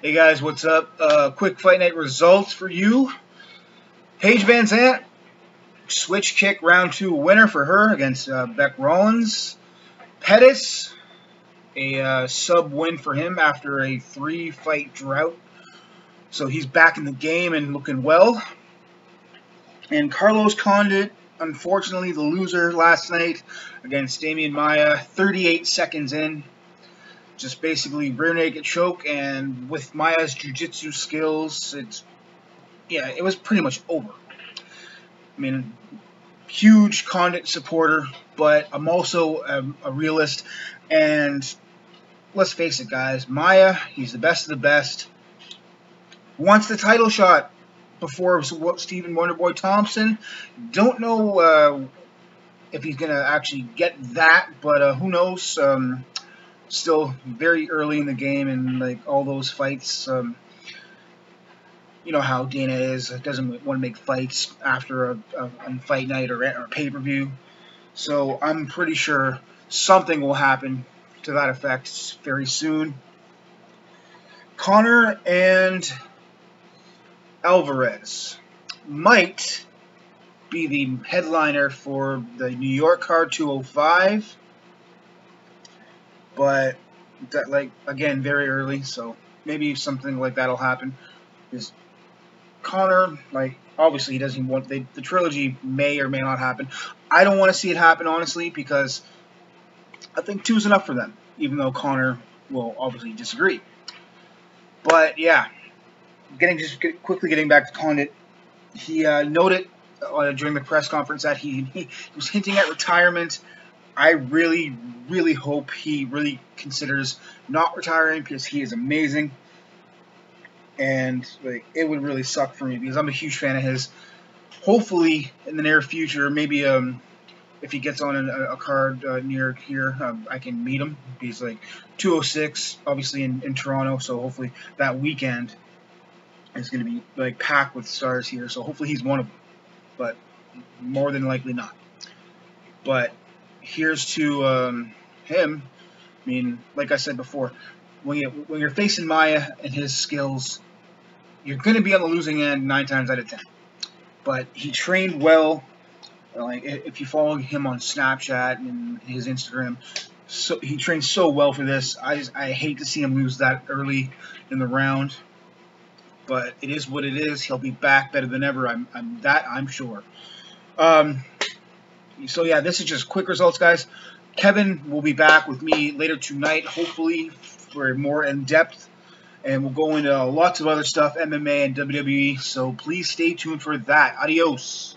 Hey guys, what's up? Uh, quick fight night results for you. Paige VanZant, switch kick round two winner for her against uh, Bec Rawlings. Pettis, a uh, sub win for him after a three fight drought. So he's back in the game and looking well. And Carlos Condit, unfortunately, the loser last night against Demian Maia, 38 seconds in just basically rear naked choke, and with Maia's jiu-jitsu skills, it's yeah, it was pretty much over. I mean, huge Condit supporter, but I'm also a, a realist, and let's face it, guys, Maia, he's the best of the best. Wants the title shot before Stephen Wonderboy Thompson. Don't know uh, if he's gonna actually get that, but uh, who knows? Um, still very early in the game and like all those fights. Um, you know how Dana is; doesn't want to make fights after a, a, a fight night or, or pay per view. So I'm pretty sure something will happen to that effect very soon. Conor and Alvarez might be the headliner for the New York card 205 but that like again very early, so maybe something like that'll happen. Is Conor like obviously he doesn't want they, the trilogy may or may not happen. I don't want to see it happen honestly because I think two is enough for them, even though Conor will obviously disagree. But yeah, getting just get, quickly getting back to Condit, he uh, noted uh, during the press conference that he, he was hinting at retirement I really, really hope he really considers not retiring because he is amazing. And like, it would really suck for me because I'm a huge fan of his. Hopefully, in the near future, maybe um, if he gets on a, a card uh, near here, um, I can meet him. He's like 206, obviously in, in Toronto, so hopefully that weekend is going to be like packed with stars here. So hopefully he's one of them, but more than likely not. But here's to um, him. I mean, like I said before, when you when you're facing Maia and his skills, you're going to be on the losing end nine times out of ten. But he trained well. Like if you follow him on Snapchat and his Instagram, so he trained so well for this. I just, I hate to see him lose that early in the round, but it is what it is. He'll be back better than ever. I'm, I'm that I'm sure. Um, so yeah, this is just quick results, guys. Kevin will be back with me later tonight, hopefully for more in depth, and we'll go into lots of other stuff, MMA and WWE. So please stay tuned for that. Adios.